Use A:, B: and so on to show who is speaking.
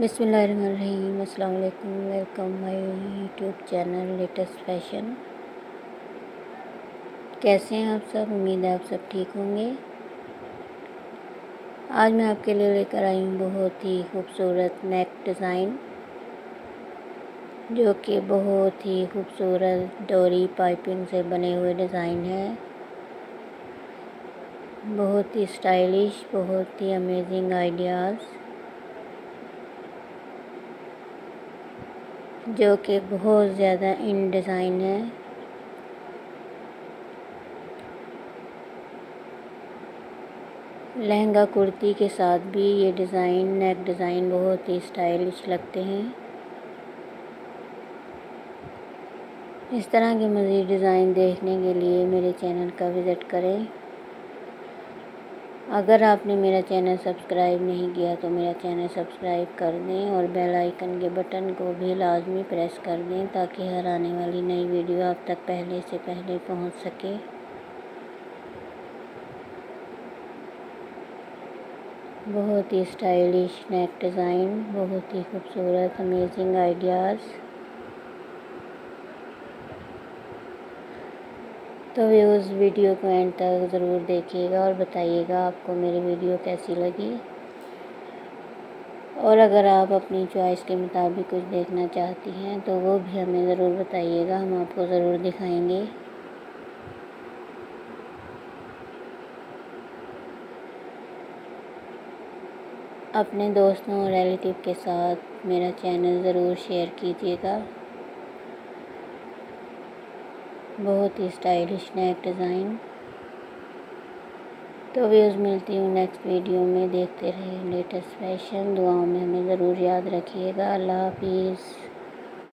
A: बिसमीम अस्सलाम वालेकुम my YouTube channel latest fashion. कैसे हैं आप सब? उम्मीद है आप सब ठीक होंगे। आज मैं आपके लिए लेकर आई हूँ बहुत ही खूबसूरत नेक डिज़ाइन, जो कि बहुत ही खूबसूरत डोरी पाइपिंग से बने हुए डिज़ाइन है। बहुत ही स्टाइलिश, बहुत ही अमेजिंग आइडियाज़ जो कि बहुत ज़्यादा इन डिज़ाइन है। लहंगा कुर्ती के साथ भी ये डिज़ाइन नेक डिज़ाइन बहुत ही स्टाइलिश लगते हैं। इस तरह के मज़ीद डिज़ाइन देखने के लिए मेरे चैनल का विज़िट करें। अगर आपने मेरा चैनल सब्सक्राइब नहीं किया तो मेरा चैनल सब्सक्राइब कर दें और बेल आइकन के बटन को भी लाजमी प्रेस कर दें ताकि हर आने वाली नई वीडियो आप तक पहले से पहले पहुँच सके। बहुत ही स्टाइलिश नेक डिज़ाइन बहुत ही खूबसूरत अमेजिंग आइडियाज़ तो उस वीडियो को एंड तक ज़रूर देखिएगा और बताइएगा आपको मेरी वीडियो कैसी लगी। और अगर आप अपनी चॉइस के मुताबिक कुछ देखना चाहती हैं तो वो भी हमें ज़रूर बताइएगा, हम आपको ज़रूर दिखाएँगे। अपने दोस्तों और रिलेटिव के साथ मेरा चैनल ज़रूर शेयर कीजिएगा। बहुत ही स्टाइलिश नेक डिज़ाइन तो व्यूज़ मिलती हूँ नेक्स्ट वीडियो में. देखते रहिए लेटेस्ट फ़ैशन दुआओं में हमें ज़रूर याद रखिएगा. अल्लाह हाफिज़.